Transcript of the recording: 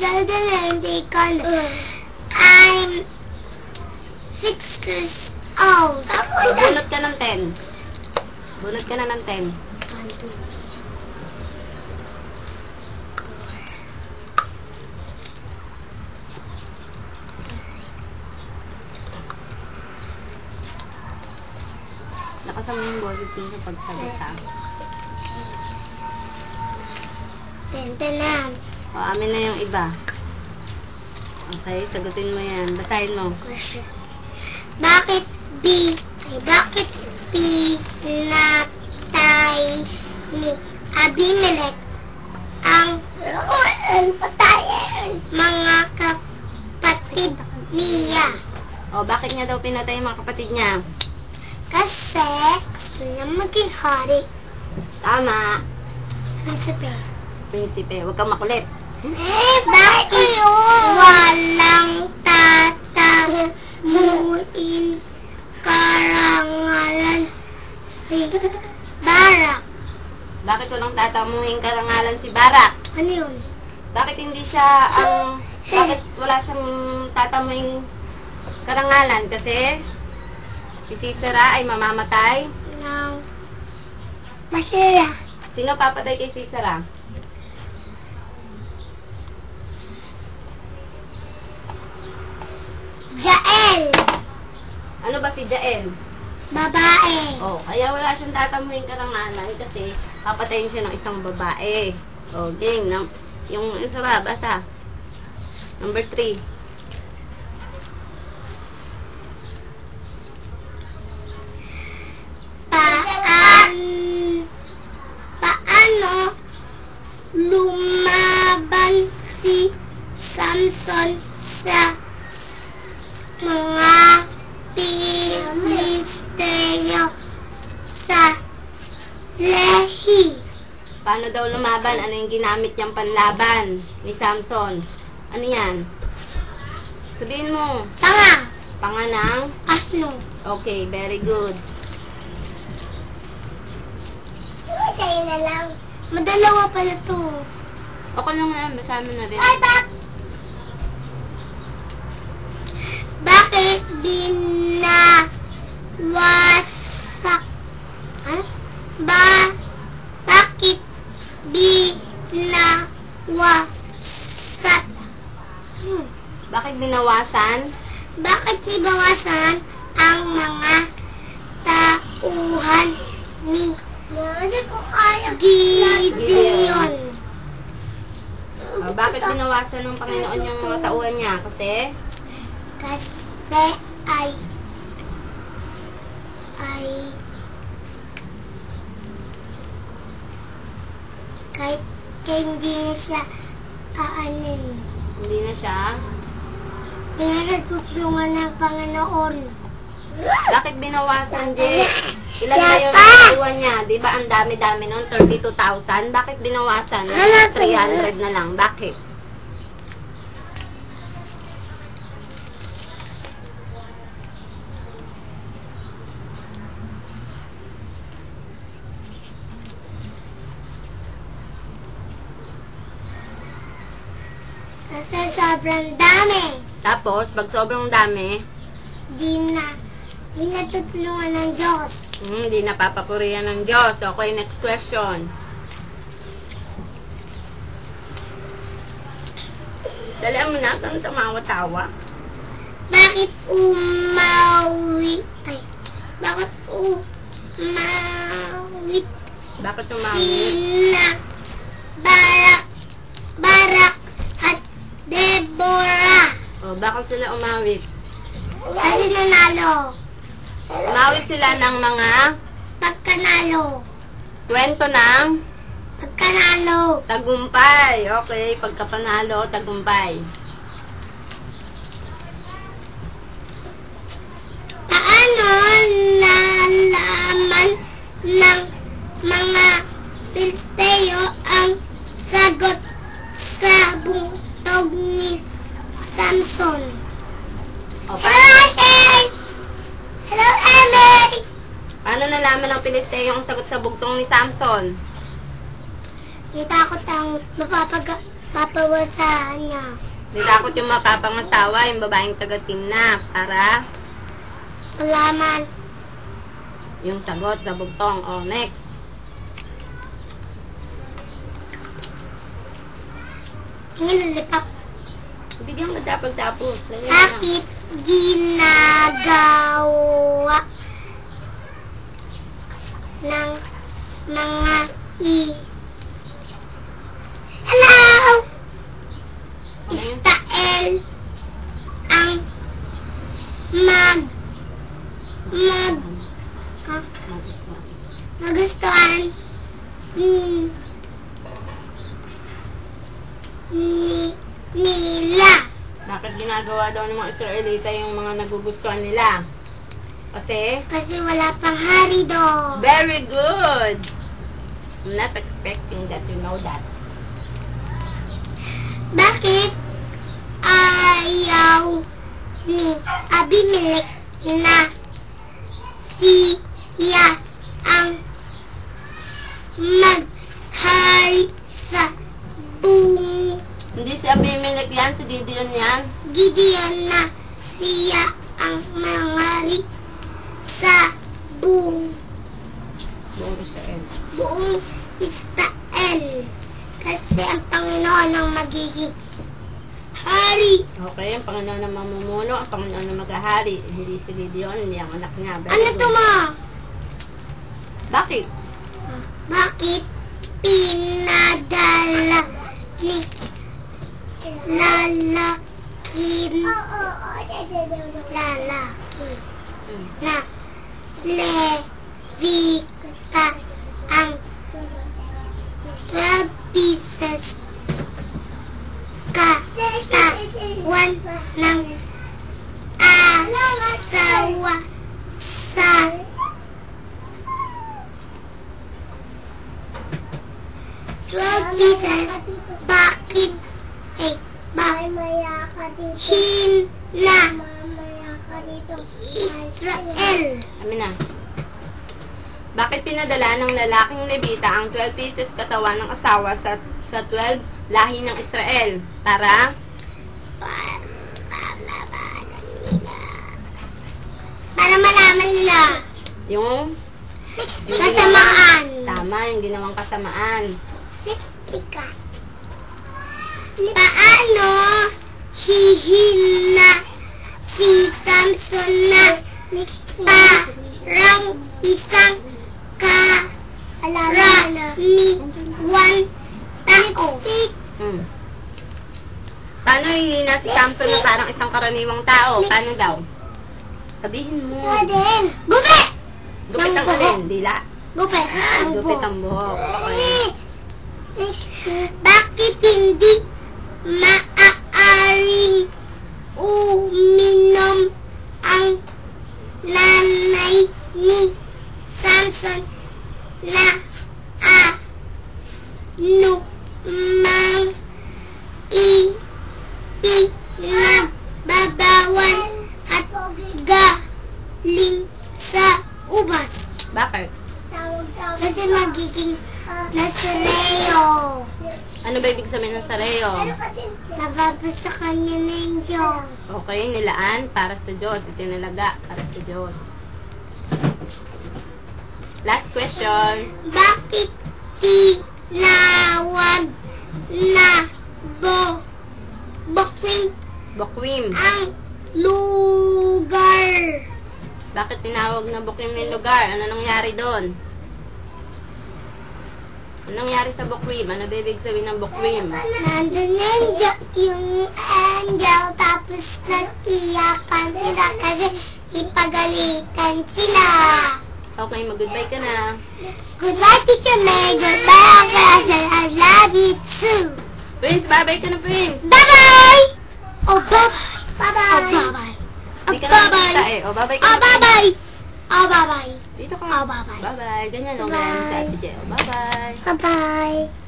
Zelda na ka na. I'm six years old. Bunot ka ng 10. Bunot ka na ng 10. Lakasan mo yung boses mo sa pagsalita. Tentenan. O, amin na yung iba. Okay, sagutin mo yan. Basahin mo. Bakit B, ay bakit B natay ni Abimelech ang mga kapatid niya? O, bakit niya daw pinatay yung mga kapatid niya? Kasi gusto niya maging hari. Tama. Prinsipe. Prinsipe, huwag kang makulit. Eh, bakit walang tatamuin karangalan si Barak? Bakit walang tatamuhin karangalan si Barak? Ano yun? Bakit hindi siya ang... Bakit wala siyang tatamuhin karangalan? Kasi si Sisera ay mamamatay. Ng masira. Sino papatay kay Sisera? Jael. Ano ba si Jael? Babae. Oh, kaya wala siyang tatamuhin karangalan kasi papatayin siya ng isang babae. Oh, game. Nam yung isa ba, basa. Number 3. Paan, paano lumaban si Samson sa mga Pilisteo sa Lehi? Paano daw lumaban? Ano yung ginamit niyang panlaban ni Samson? Ano yan? Sabihin mo. Tanga, Panganang? asno. Okay, very good. Sa'yo na lang. Madalawa pala to. Okay lang yan. Basahin mo na rin. Ay, bak Bakit binawasak? Ha? Ba? Bakit binawasak? Hmm. Bakit binawasan? Bakit ibawasan ang mga tauhan ni Gideon? Ah, bakit binawasan ng Panginoon yung mga tauhan niya? Kasi Kasi ay ay kahit kahit hindi na siya aanin. hindi na siya. Hindi na nagtutulungan ng Panginoon. Bakit binawasan, Je? Ilan na yung tauhan niya? Di ba ang dami-dami nun? 32,000? Bakit binawasan? Wala pa 300 na lang. Bakit? Kasi sobrang dami. Tapos, pag sobrang dami, Di na, di natutulungan ng Diyos. hmm, hindi napapapurihan ng Diyos. Okay, next question. Dalihan mo na, kang tumawa-tawa. Bakit umawi? Ay, bakit umawit Bakit tumawit? sina Barak, Barak at Deborah? O, bakit sila umawit? Kasi nanalo. Umawit sila ng mga Pagkanalo. kwento ng Pagkanalo. tagumpay. Okay, pagkapanalo, tagumpay. Paano nalaman ng mga Pilisteo ang sagot sa buntog ni Samson? O, Hello, paano, Ashay! Hello, Emily! paano nalaman ng Pilisteo yung sagot sa bugtong ni Samson? Natakot ang mapapaga Papawasahan niya. Di takot yung mapapangasawa, yung babaeng taga-team na. Para Malaman. yung sagot sa bugtong. O, next. Tingin lilipap. Bigyan ka dapat tapos. Mo. Bakit ginagawa ng mga is... Hello! Israel ang mag mag ah, magustuhan mm, ni nila. Bakit ginagawa daw ng mga Israelita yung mga nagugustuhan nila? Kasi, Kasi wala pang hari doon. very good! I'm not expecting that you know that. Bakit ayaw ni Abimelech na siya ang maghari sa buong Hindi si Abimelech yan, si Gideon yan. Gideon na siya ang maghari sa buong, Buong Israel. Buong Israel. Kasi ang Panginoon ang magiging hari. Okay, ang Panginoon na mamumuno, ang Panginoon na maghahari. Hindi si Gideon, hindi ang anak niya. Very Ano good. to mo? Bakit? Bakit pinadala ni lalaki lalaki na Levita ang 12 pieces katawan ng asawa sa Twelve pieces. Bakit? Eh, bakit? Hina. Israel. Amin na. Bakit pinadala ng lalaking Levita ang 12 pieces katawan ng asawa sa sa 12 lahi ng Israel? Para Para malaman nila. yung Kasamaan. tama, yung ginawang kasamaan. Let's pick up. Paano hihina si Samson na parang isang karaniwan tao? Hmm. Hihina si Samson na parang isang karaniwang tao? Paano daw? Sabihin mo. Gupe! Gupit ang alin? Dila. Gupe! Ang Gupit ang buhok. Okay. Bakit hindi maaaring uminom ang nanay ni Samson na ano mang ipinagbabawan at galing sa ubas. Bakit? Kasi magiging nasaleo. Ano ba ng sareo? Nababasa kanya ng Diyos. Okay, nilaan para sa Diyos. Itinalaga para sa Diyos. Last question. Bakit tinawag na bo Bokwing Bokwim. ang lugar? Bakit tinawag na Bokwim ng lugar? Ano nangyari doon? Ano nangyari sa Bokwim? Ano ba ibig sabihin ng Bokwim? Nandun yung, yung angel tapos nag-iyakan sila kasi ipagalitan sila. Okay, mag-goodbye ka na. Goodbye, Teacher May. Goodbye, Uncle Hazel. I love you too. Prince, bye-bye ka na, Prince. Bye-bye! Oh, bye-bye. Bye-bye. Oh, bye-bye. Hindi ka na bye-bye. nakita eh. O, bye-bye ka Oh, na, Prince. bye-bye. Oh, bye-bye. Dito ka. Oh, bye-bye. Bye-bye. Ganyan, o. Bye. Ganyan Ate. O, bye-bye. Bye-bye.